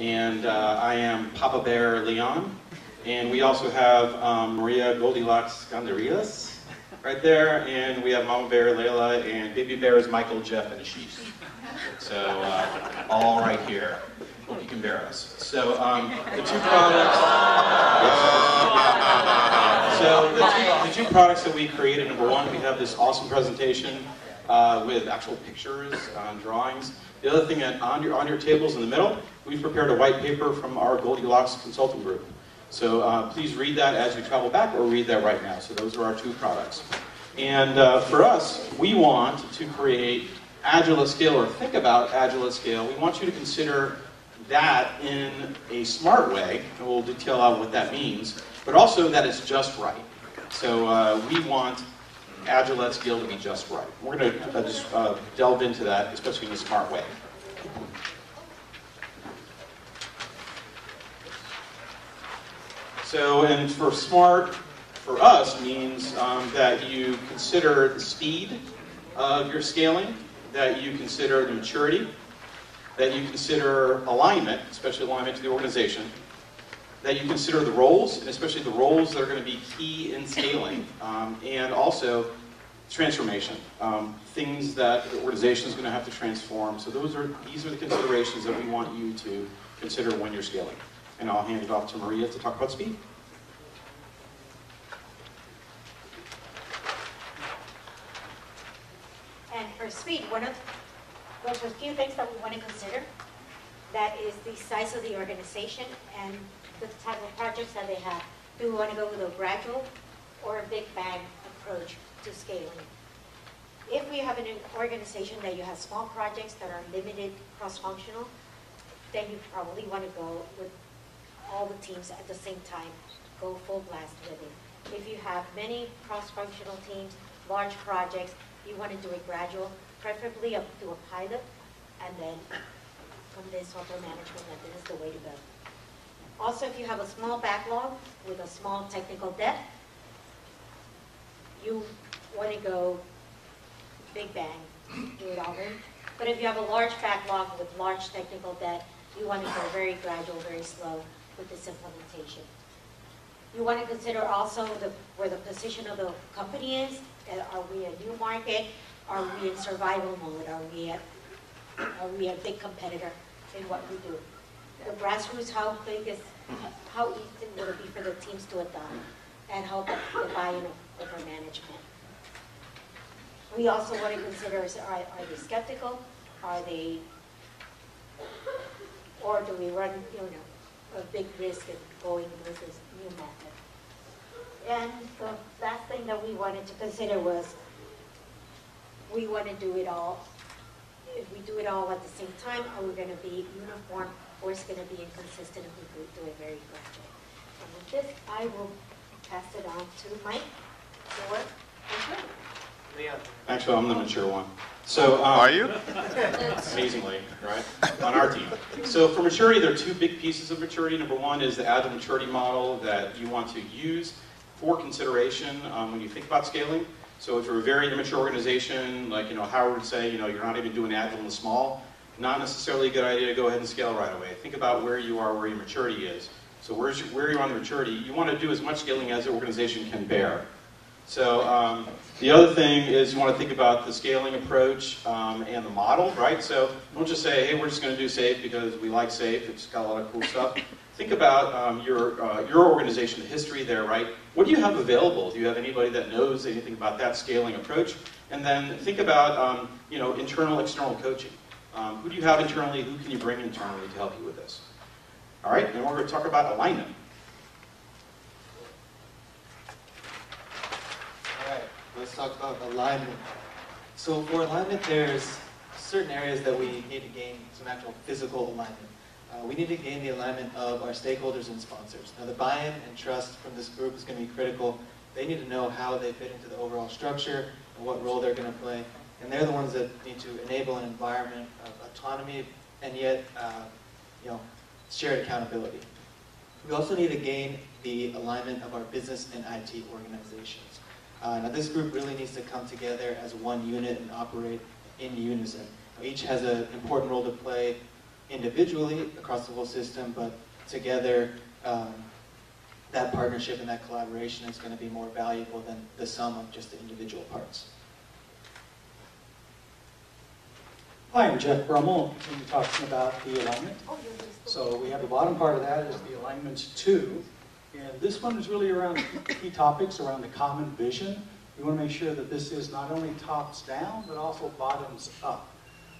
And uh, I am Papa Bear Leon. And we also have um, Maria Goldilocks Gandarilas right there. And we have Mama Bear Layla, and Baby Bear is Michael, Jeff, and Ashish. So, uh, all right here. Hope you can bear us. So, um, the two products. so, the two, the two products that we created number one, we have this awesome presentation uh, with actual pictures, uh, drawings. The other thing that on your, on your tables in the middle, we've prepared a white paper from our Goldilocks consulting group. So uh, please read that as you travel back or read that right now. So those are our two products. And uh, for us, we want to create Agile at scale or think about Agile at scale. We want you to consider that in a smart way, and we'll detail out what that means, but also that it's just right. So uh, we want Agile at scale to be just right. We're going to uh, just uh, delve into that, especially in a smart way. So, and for smart, for us, means um, that you consider the speed of your scaling, that you consider the maturity, that you consider alignment, especially alignment to the organization, that you consider the roles, and especially the roles that are going to be key in scaling, um, and also transformation, um, things that the organization is going to have to transform. So those are these are the considerations that we want you to consider when you're scaling. And I'll hand it off to Maria to talk about speed. And for speed, one of those few things that we want to consider. That is the size of the organization and the type of projects that they have. Do we want to go with a gradual or a big bang approach to scaling? If we have an organization that you have small projects that are limited cross-functional, then you probably want to go with all the teams at the same time, go full blast with it. If you have many cross-functional teams, large projects, you want to do it gradual, preferably up to a pilot, and then from this upper management method is the way to go. Also, if you have a small backlog with a small technical debt, you want to go big bang, do it all in. But if you have a large backlog with large technical debt, you want to go very gradual, very slow with this implementation. You want to consider also the, where the position of the company is. Are we a new market? Are we in survival mode? Are we a, are we a big competitor in what we do? The grassroots, how big is, how easy would it be for the teams to adopt? And how the buy-in of our management? We also want to consider, are, are they skeptical? Are they, or do we run, you know, a big risk in going with this new method? And the last thing that we wanted to consider was, we want to do it all. If we do it all at the same time, are we going to be uniform or is it going to be inconsistent if we do it very gradually? And with this, I will pass it on to Mike for intro. Leon. Actually, I'm the mature one. So, um, Are you? amazingly, right? On our team. So for maturity, there are two big pieces of maturity. Number one is the agile maturity model that you want to use for consideration um, when you think about scaling. So if you're a very immature organization, like you know Howard would say, you know you're not even doing agile in the small, not necessarily a good idea to go ahead and scale right away. Think about where you are, where your maturity is. So where's your, where you're on the maturity, you want to do as much scaling as the organization can bear. So um, the other thing is you want to think about the scaling approach um, and the model, right? So don't just say, hey, we're just going to do SAFe because we like SAFe. It's got a lot of cool stuff. Think about um, your, uh, your organization, the history there, right? What do you have available? Do you have anybody that knows anything about that scaling approach? And then think about, um, you know, internal, external coaching. Um, who do you have internally? Who can you bring internally to help you with this? All right, and we're going to talk about alignment. All right, let's talk about alignment. So for alignment, there's certain areas that we need to gain some actual physical alignment. Uh, we need to gain the alignment of our stakeholders and sponsors. Now the buy-in and trust from this group is going to be critical. They need to know how they fit into the overall structure and what role they're going to play. And they're the ones that need to enable an environment of autonomy and yet, uh, you know, shared accountability. We also need to gain the alignment of our business and IT organizations. Uh, now this group really needs to come together as one unit and operate in unison. Each has an important role to play individually across the whole system, but together, um, that partnership and that collaboration is going to be more valuable than the sum of just the individual parts. Hi, I'm Jeff Brummel, and we're talking about the alignment. Oh, you're really cool. So we have the bottom part of that is the alignments two. And this one is really around key topics around the common vision. We want to make sure that this is not only tops down, but also bottoms up.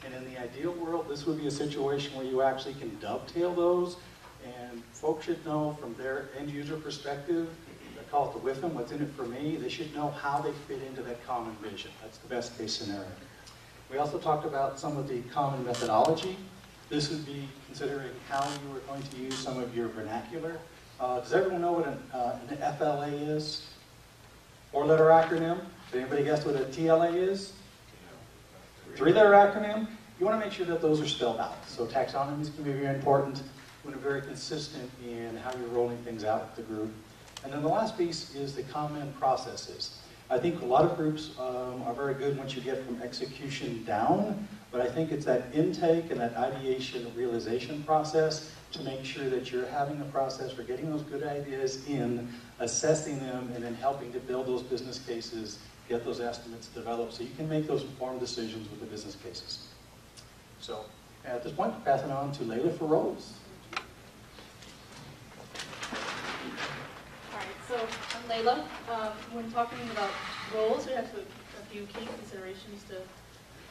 And in the ideal world, this would be a situation where you actually can dovetail those. And folks should know from their end user perspective, they call it the WIFM, what's in it for me, they should know how they fit into that common vision. That's the best case scenario. We also talked about some of the common methodology. This would be considering how you are going to use some of your vernacular. Uh, does everyone know what an, uh, an FLA is? Four-letter acronym? Did anybody guess what a TLA is? Three-letter acronym? You want to make sure that those are spelled out. So taxonomies can be very important. When You want to be very consistent in how you're rolling things out with the group. And then the last piece is the common processes. I think a lot of groups um, are very good once you get from execution down, but I think it's that intake and that ideation realization process to make sure that you're having a process for getting those good ideas in, assessing them, and then helping to build those business cases, get those estimates developed, so you can make those informed decisions with the business cases. So at this point, pass it on to Layla for roles. All right, so I'm Layla. Um, When talking about roles, we have a few key considerations to,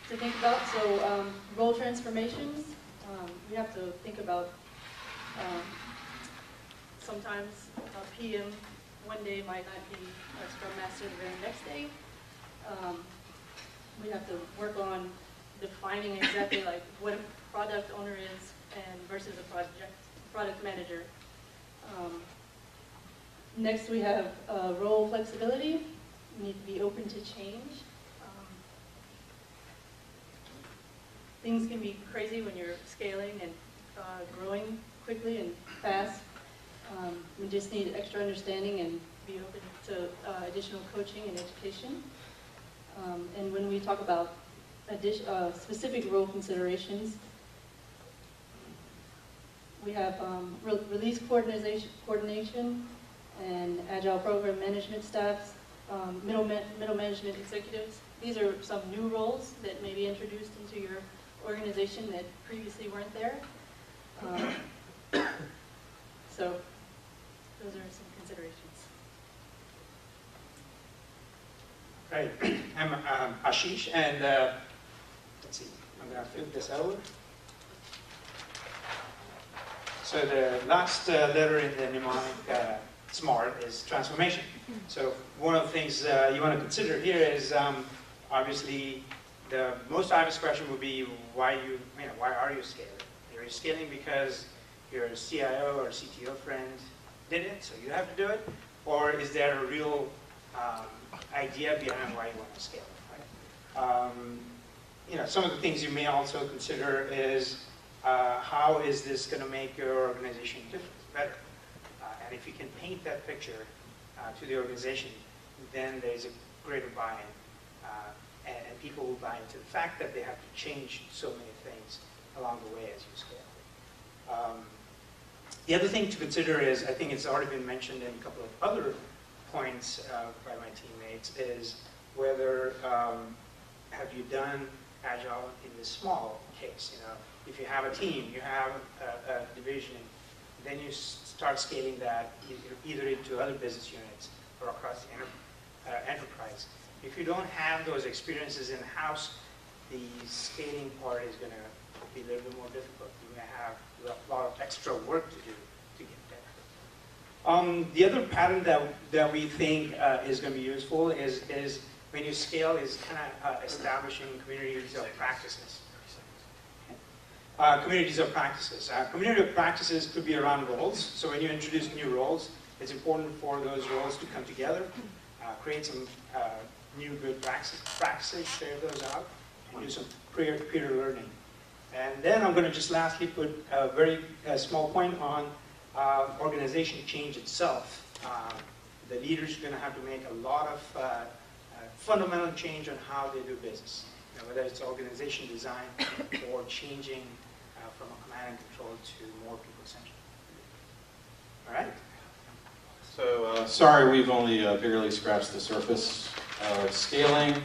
to think about. So um, role transformations, um, we have to think about um, sometimes a PM one day might not be a Scrum Master the very next day. Um, We have to work on defining exactly like what a product owner is and versus a project, product manager. Next, we have uh, role flexibility. You need to be open to change. Um, Things can be crazy when you're scaling and uh, growing quickly and fast. Um, We just need extra understanding and be open to uh, additional coaching and education. Um, And when we talk about uh, specific role considerations, we have um, re- release coordination, coordination and agile program management staffs, um, middle, ma- middle management executives. These are some new roles that may be introduced into your organization that previously weren't there. Um, So those are some considerations. Right, I'm um, Ashish, and uh, let's see, I'm gonna flip this over. So the last uh, letter in the mnemonic uh, SMART is transformation. So one of the things uh, you want to consider here is um, obviously the most obvious question would be why you, you know, why are you scaling? Are you scaling because your CIO or CTO friend did it, so you have to do it? Or is there a real um, idea behind why you want to scale, right? Um, you know, some of the things you may also consider is uh, how is this going to make your organization different, better? And if you can paint that picture uh, to the organization, then there's a greater buy-in, uh, and, and people will buy into the fact that they have to change so many things along the way as you scale. Um, the other thing to consider is, I think it's already been mentioned in a couple of other points uh, by my teammates, is whether um, have you done agile in the small case? You know, if you have a team, you have a, a division, then you start scaling that either, into other business units or across the enter, uh, enterprise. If you don't have those experiences in house, the scaling part is going to be a little bit more difficult. You may have a lot of extra work to do to get there. Um, the other pattern that, that we think uh, is going to be useful is, is when you scale is kind of uh, establishing communities of practices. Uh, communities of practices. Uh, community of practices could be around roles. So when you introduce new roles, it's important for those roles to come together, uh, create some uh, new good practices, practices, share those out, and do some peer, to peer learning. And then I'm going to just lastly put a very small point on uh, organization change itself. Uh, the leaders are going to have to make a lot of fundamental change on how they do business, whether it's organization design or changing from a command and control to more people-centric. All right? So, uh, sorry, we've only uh, barely scratched the surface of scaling,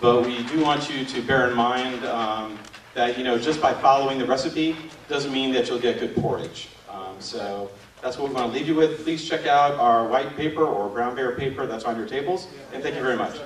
but we do want you to bear in mind um, that, you know, just by following the recipe doesn't mean that you'll get good porridge. Um, So that's what we want to leave you with. Please check out our white paper or brown bear paper that's on your tables, and thank you very much.